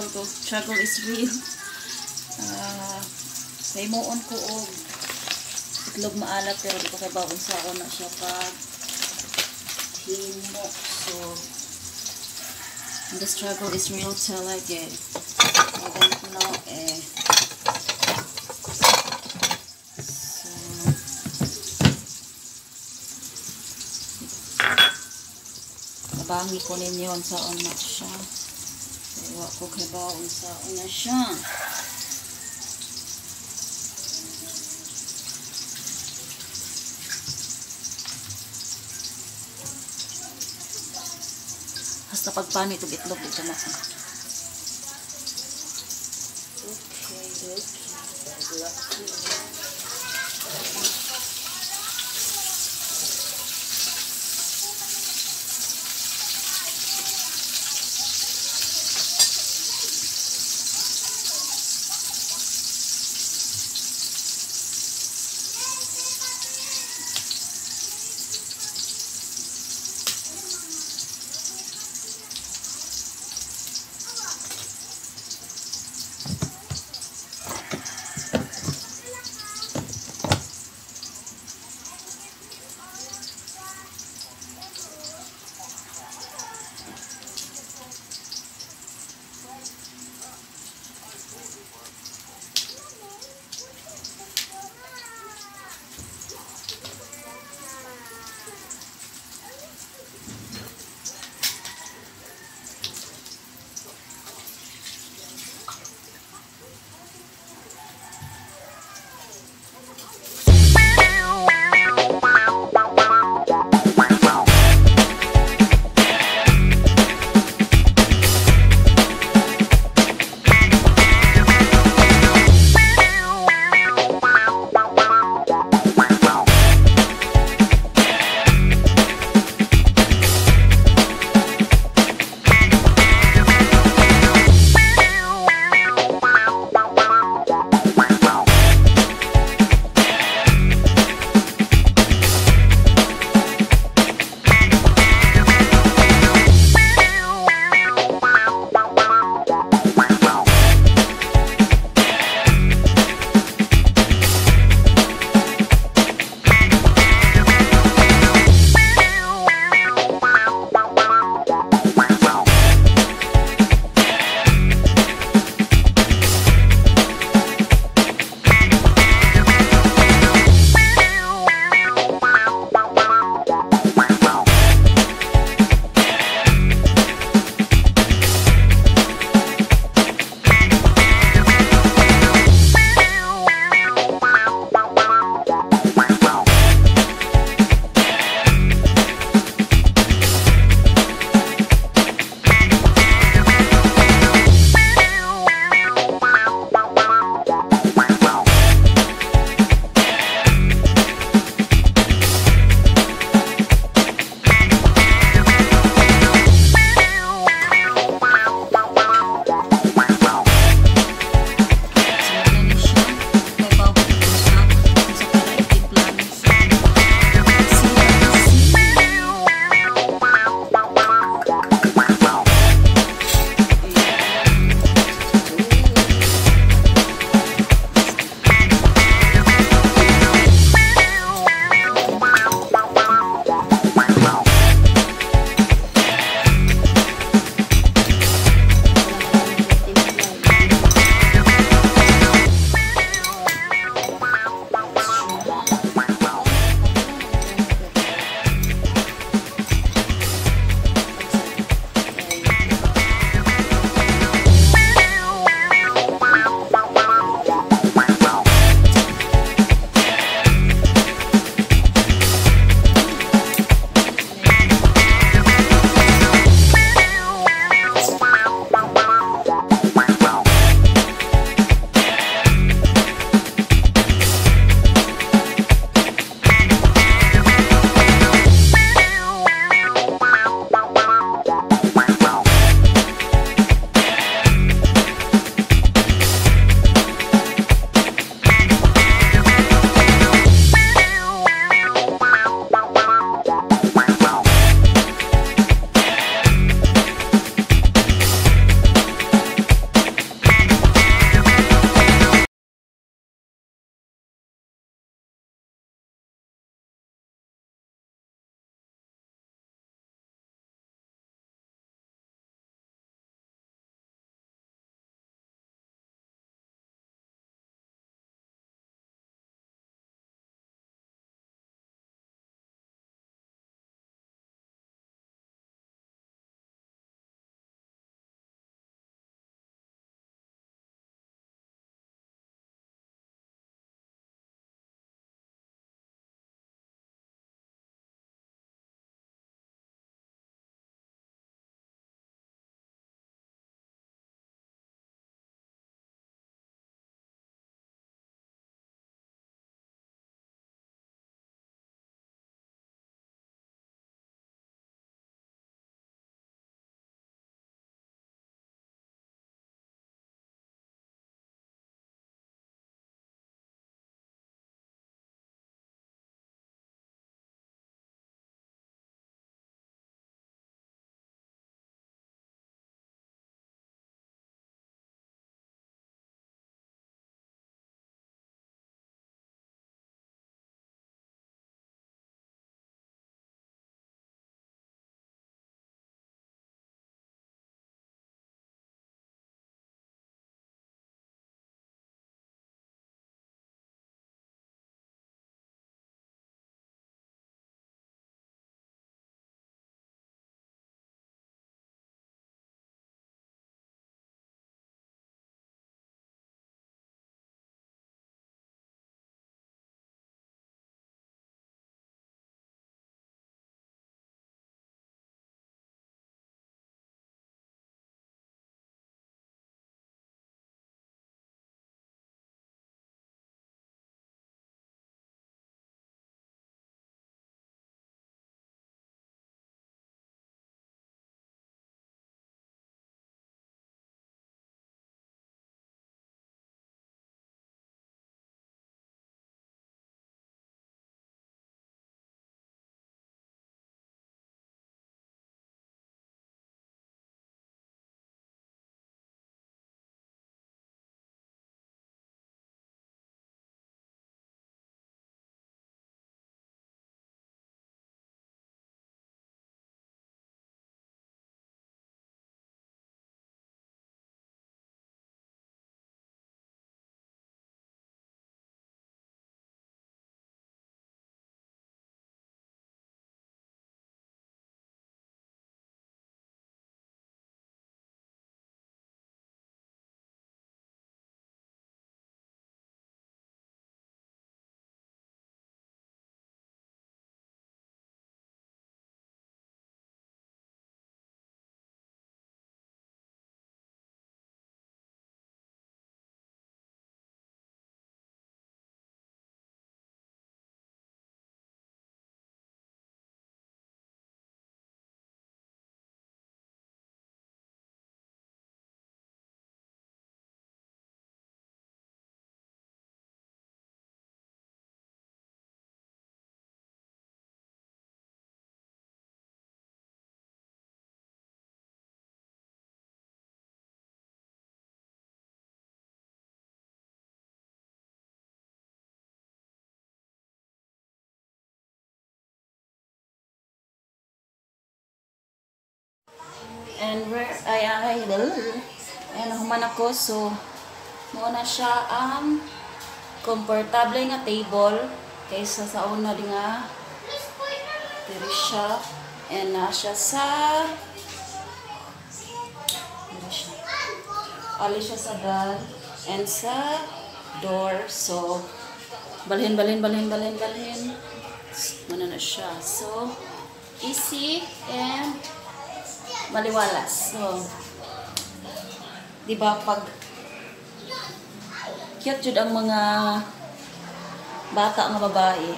struggle ko. Struggle is real. Uh, kay moon ko og itlog maalat pero di ko kay bawon sa ako na siya pag himo. So, the struggle is real I get. I don't know eh. Kabangi ko ninyo sa una siya. Kaya ko kay baon sa una siya. Basta pagpani itong itlog dito na. And where ay ay and human ako so mo na siya ang komportable nga table kaysa sa una di nga diri siya and na siya sa diri ali siya sa dal and sa door. So balhin balhin balhin balhin balhin. Muna na siya. So easy and maliwalas so di ba pag cute jud ang mga bata nga babae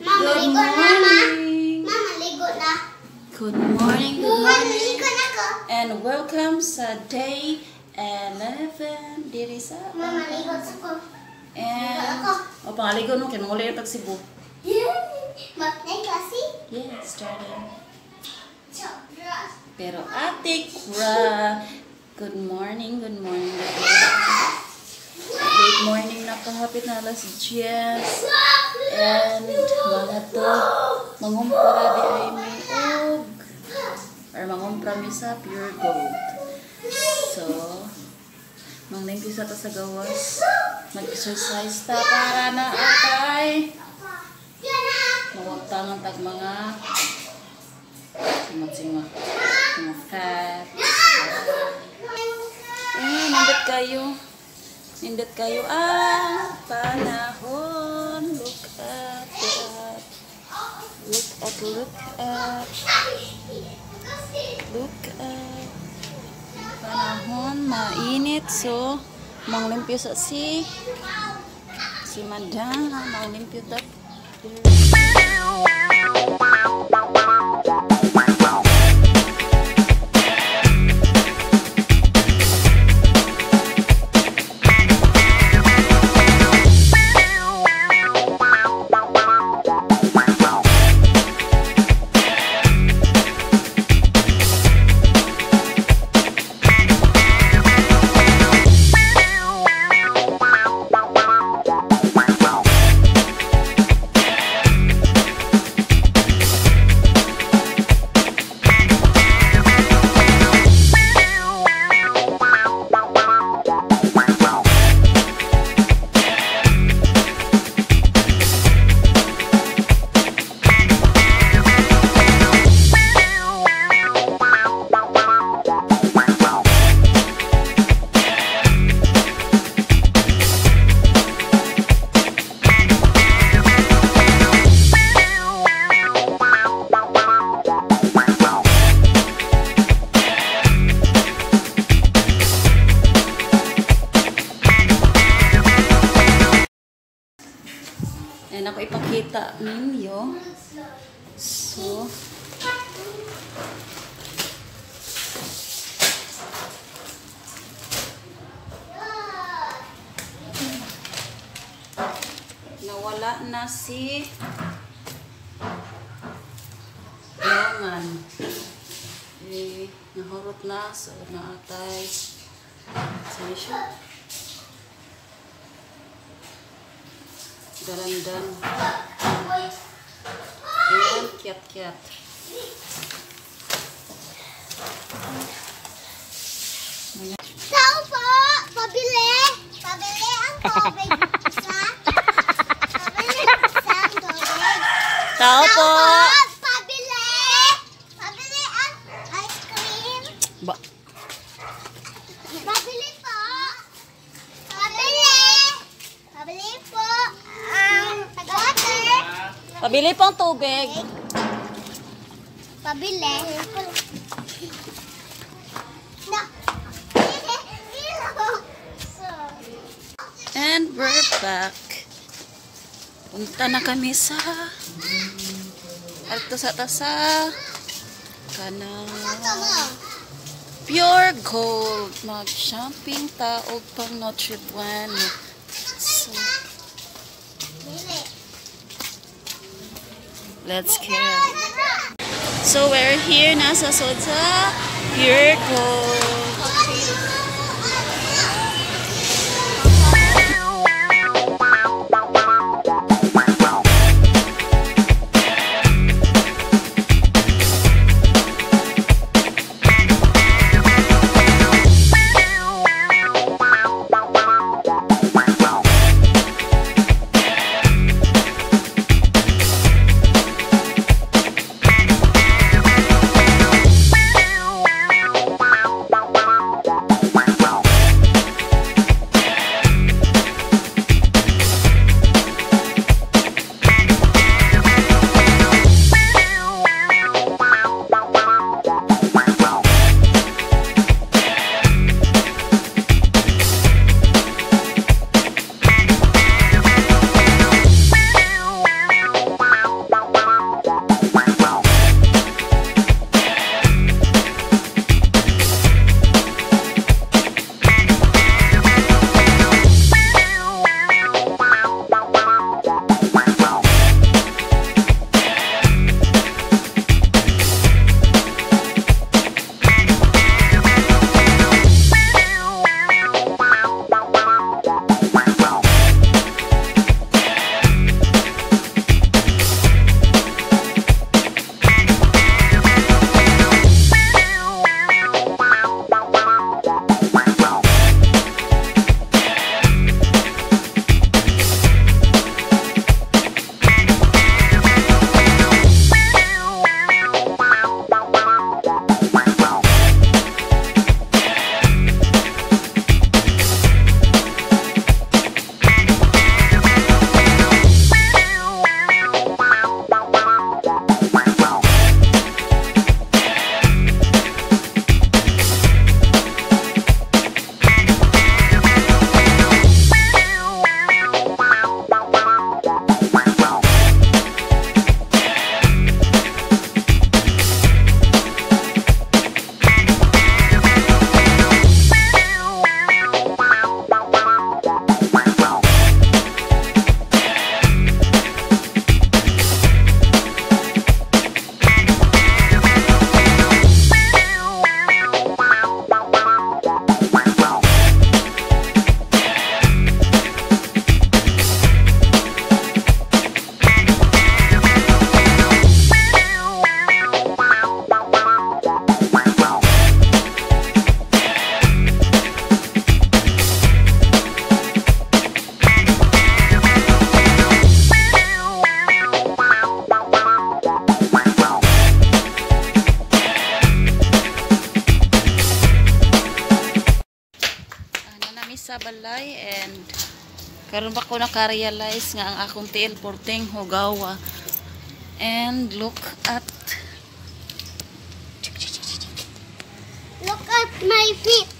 Mama, Good ligo na, ma. morning. Mama, ligo na. Good morning, good Mama, morning. ligo na ko. And welcome sa day 11 diri sa Mama, ligo sa ko. And o pangaligo no kay manguli tag Cebu. Mag-play kasi. Yes. Sobra. Pero Ate Kura, good morning, good morning. Late morning na kahapit na alas 10. And mga to, mangumpara di ay may og. Or mangumpara mi sa pure gold. So, manglingki sa ta sa gawas. Mag-exercise ta para na atay. Mawagtangan tag mga simot-simot. Mga fats. Eh, nindot kayo. Nindot kayo ang panahon. Look at that. Look at, look at. Look at. Panahon, mainit. So, Mau limpyo sa si si madang ah, mau limpyo tak na. So, naatay. Saan siya? Dalandan. Ayan, kiat-kiat. Tao po! Pabili! Pabili ang tubig sa... Pabili sa po! Pabili! Pabili ang ice cream. Ba Pabili po! Pabili! Pabili po ang water. Pabili pong tubig. Pabili. And we're back. Punta na kami sa Alto sa Tasa. Kanang Pure Gold. Mag-shopping taog pang Notre Dame. So, let's go. So, we're here na sa Sodsa Pure ba ko naka-realize nga ang akong tiil porting hugawa. And look at Look at my feet.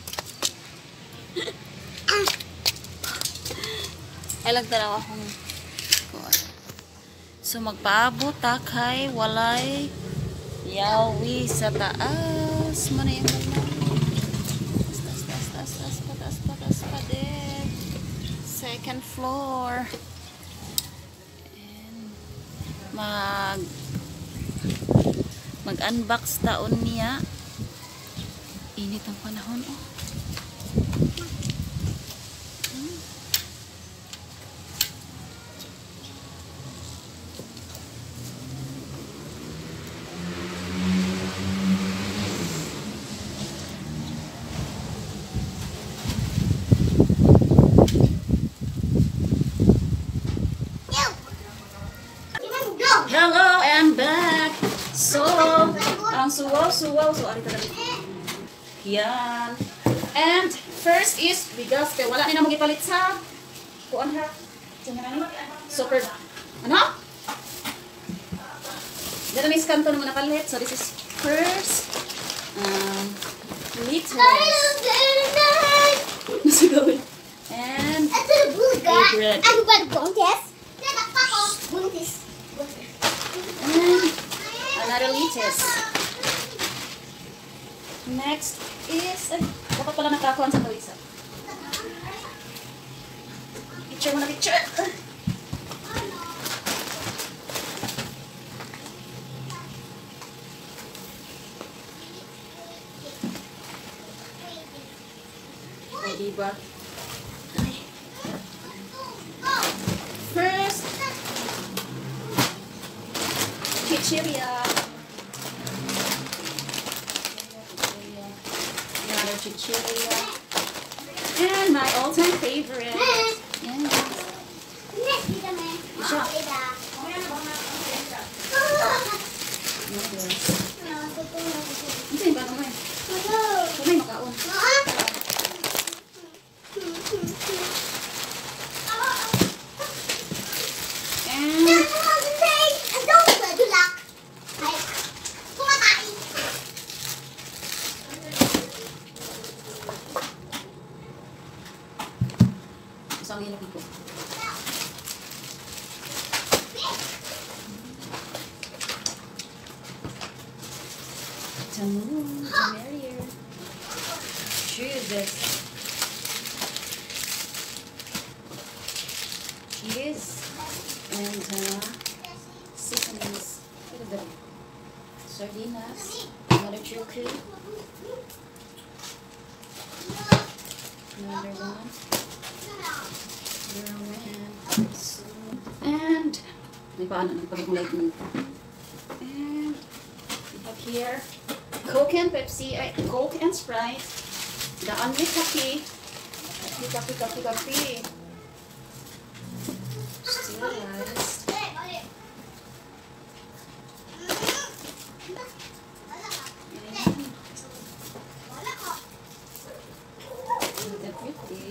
ay lang tanaw akong kuwan. So magpaabot ta kay walay yawi sa taas. Mana yung balay? Taas, taas, taas, taas, pa, taas, pa, taas, pa din. Second floor. And mag mag-unbox taon niya. Init ang panahon, oh. You. Even go. Hello, I'm back. So, ang suwaw-suwaw. So, ari talaga. Yan. And, first is, bigas. Kaya wala nila magipalit sa kuan ha. Super. Ano? Dala may scanto naman napalit. So, this is first. Um, liters. Nasigawin. And, Ito yung bulga. Favorite. Ano ba yung buntis? Ang. Buntis. and another liters. Next is, ay, dapat pala nakakuhan sa kawisa. Picture mo na picture. O, diba? Ay. First, chichirya. Isang hilapin ko. The moon, the merrier. Jesus. Cheese and uh, seasonings. Look at them. Sardinas, another chilli, another one. And may paano ng pag-like mo. And we have here Coke and Pepsi, ay, Coke and Sprite, the unlit coffee, coffee, coffee, coffee, coffee. Still rice. And with everything.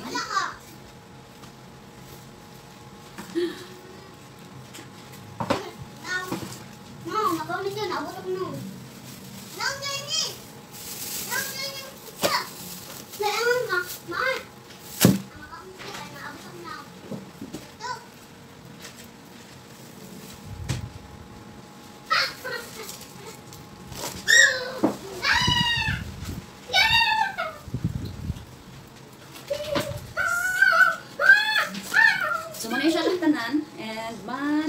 So, muna siya ng tanan. And mag...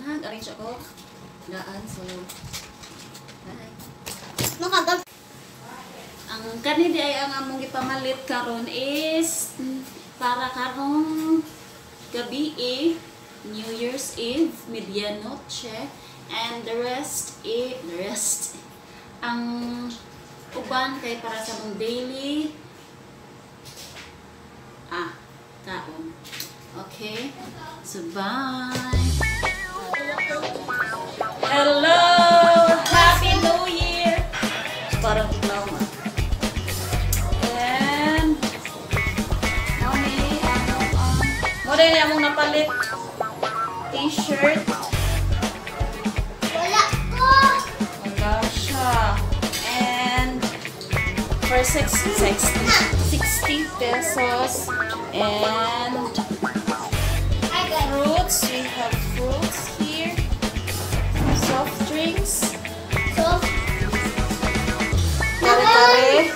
Mag-arrange ako. Daan. So, bye. Ang kanidi ay ang among ipamalit karon is para karong gabi eh, New Year's Eve, medianoche, and the rest eh, the rest ang uban kay para sa mong daily ah, kaon. Okay? So, bye! Hello! Happy New Year! Parang iglaw ma. And, now may, ano, um, muna na yung napalit t-shirt. Wala ko! Wala siya. And, for 60, 60 pesos. And, fruits, we have Drinks. so. Kare-kare.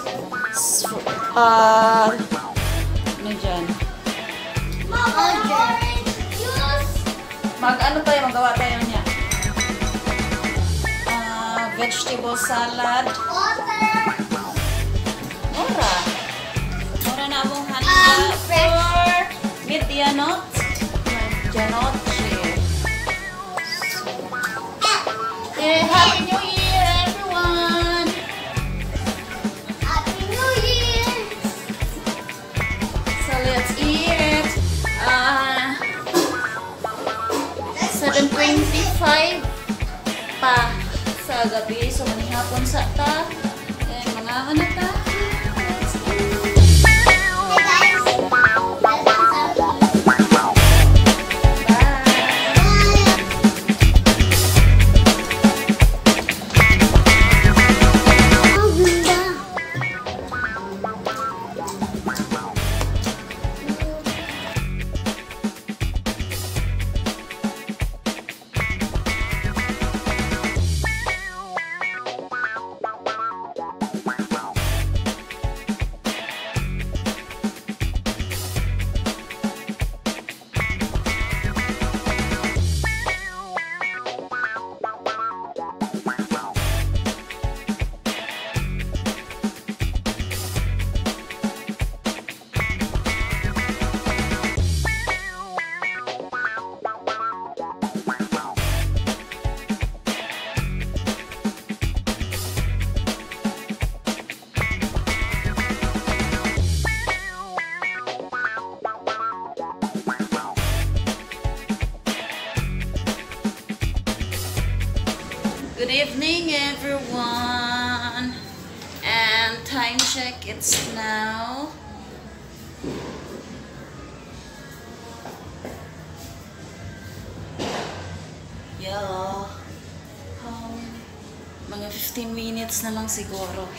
S- Ah, ano dyan? Ano tayo, magawa tayo niya. Ah, vegetable salad. Mura. Mura na akong Um, handa fresh. for with yanot. Happy New Year, everyone! Happy New Year. So let's eat. Ah, 7.25 pa sa gabi. So manihapon sa ta.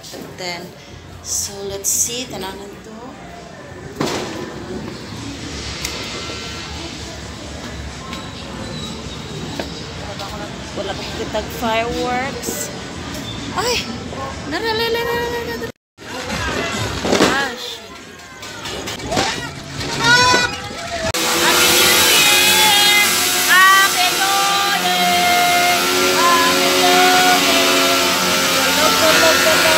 10. So, let's see. Tananan to. Wala pa kitag fireworks. Ay! Naralala! Ah, shit. Happy New Year! Happy New Year! Happy New Year! Hello, hello, hello.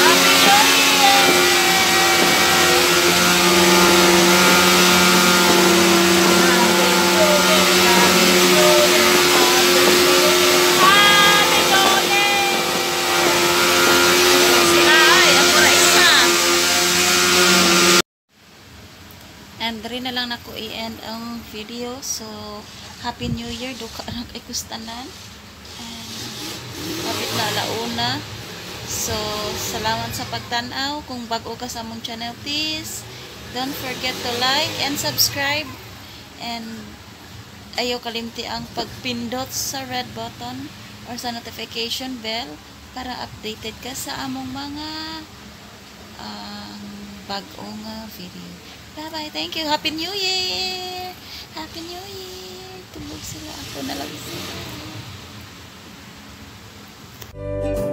Happy New Year! Rin na lang nako i-end ang video. So, Happy New Year. Duka ang ikustanan. And, kapit na alauna. So, salamat sa pagtanaw. Kung bago ka sa mong channel, please don't forget to like and subscribe. And ayaw kalimti ang pagpindot sa red button or sa notification bell para updated ka sa among mga um, bagong uh, video. Bye-bye. Thank you. Happy New Year! Happy New Year! Tulog sila. Ako na lang sila. Thank you.